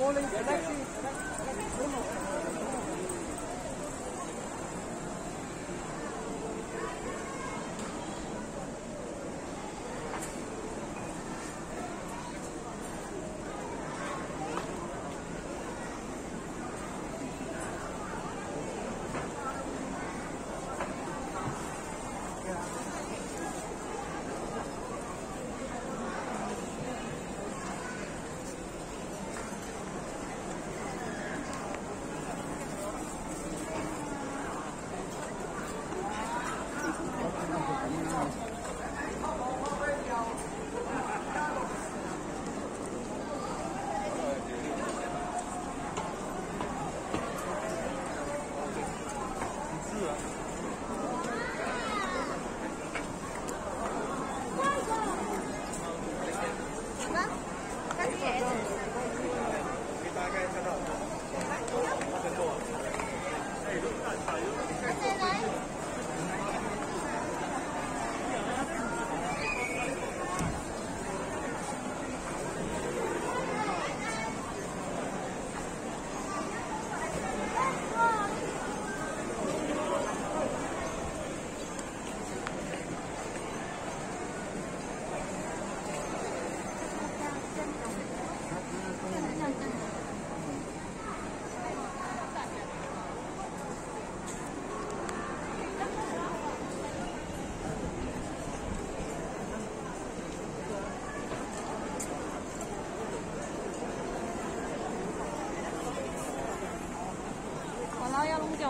polling election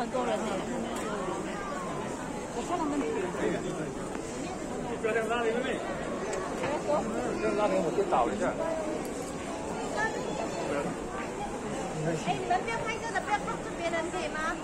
很多。人呢。我看他们。不要这样拉铃，妹妹。这样拉铃我就倒一下。哎，你们不要拍这的，不要控制别人，可以吗？